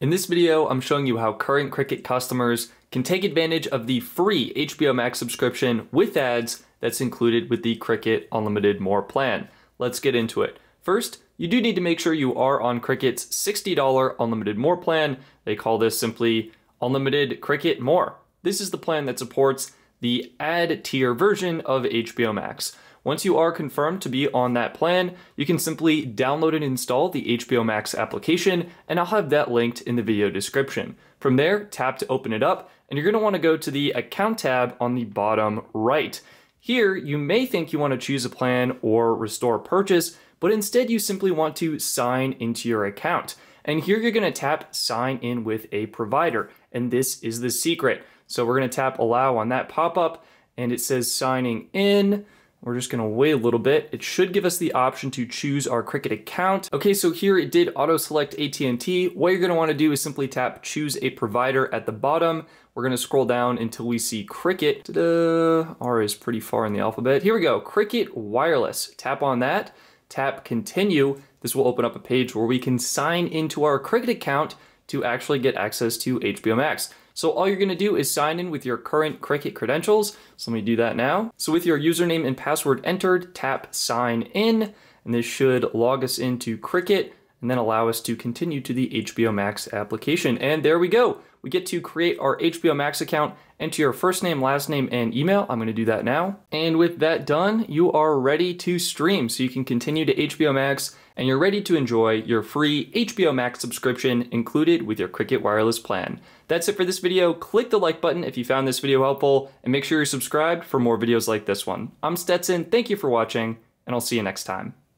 In this video, I'm showing you how current Cricket customers can take advantage of the free HBO Max subscription with ads that's included with the Cricket Unlimited More plan. Let's get into it. First, you do need to make sure you are on Cricket's $60 Unlimited More plan. They call this simply Unlimited Cricket More. This is the plan that supports the ad tier version of HBO Max. Once you are confirmed to be on that plan, you can simply download and install the HBO Max application, and I'll have that linked in the video description. From there, tap to open it up, and you're gonna wanna go to the Account tab on the bottom right. Here, you may think you wanna choose a plan or restore purchase, but instead you simply want to sign into your account. And here you're gonna tap sign in with a provider, and this is the secret. So we're gonna tap allow on that pop-up, and it says signing in. We're just gonna wait a little bit. It should give us the option to choose our Cricket account. Okay, so here it did auto select AT&T. What you're gonna wanna do is simply tap choose a provider at the bottom. We're gonna scroll down until we see Cricket. Ta-da! R is pretty far in the alphabet. Here we go, Cricket Wireless. Tap on that, tap continue. This will open up a page where we can sign into our Cricket account to actually get access to HBO Max. So all you're gonna do is sign in with your current Cricket credentials. So let me do that now. So with your username and password entered, tap sign in, and this should log us into Cricket and then allow us to continue to the HBO Max application. And there we go. We get to create our HBO Max account, enter your first name, last name, and email. I'm gonna do that now. And with that done, you are ready to stream. So you can continue to HBO Max and you're ready to enjoy your free HBO Max subscription included with your Cricket Wireless plan. That's it for this video. Click the like button if you found this video helpful and make sure you're subscribed for more videos like this one. I'm Stetson, thank you for watching, and I'll see you next time.